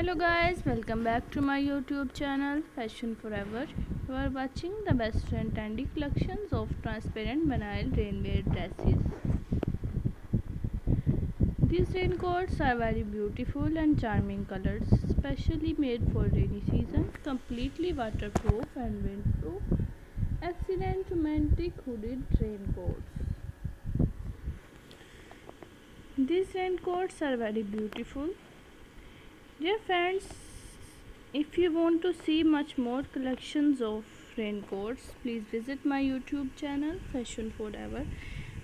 hello guys welcome back to my youtube channel fashion forever. You are watching the best and trendy collections of transparent vinyl rainwear dresses. These raincoats are very beautiful and charming colors specially made for rainy season completely waterproof and windproof. Excellent romantic hooded raincoats. These raincoats are very beautiful dear friends if you want to see much more collections of raincoats please visit my youtube channel fashion forever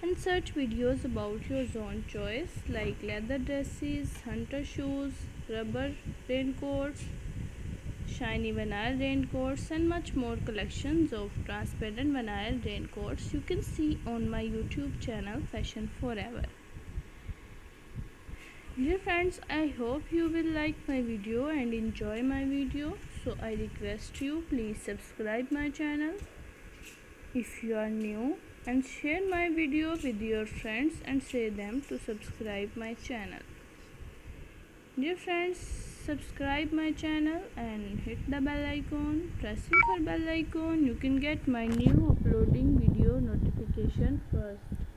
and search videos about your own choice like leather dresses hunter shoes rubber raincoats shiny vinyl raincoats and much more collections of transparent vinyl raincoats you can see on my youtube channel fashion forever dear friends i hope you will like my video and enjoy my video. So i request you please subscribe my channel if you are new and share my video with your friends and say them to subscribe my channel. Dear friends subscribe my channel and hit the bell icon. Pressing for bell icon. You can get my new uploading video notification first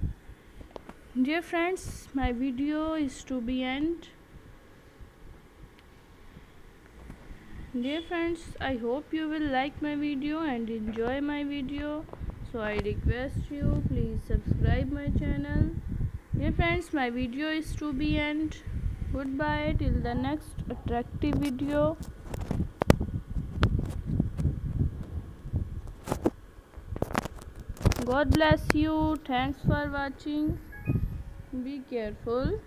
dear friends my video is to be end. Dear friends i hope you will like my video and enjoy my video. So i request you please subscribe my channel. Dear friends my video is to be end. Goodbye till the next attractive video. God bless you. Thanks for watching be careful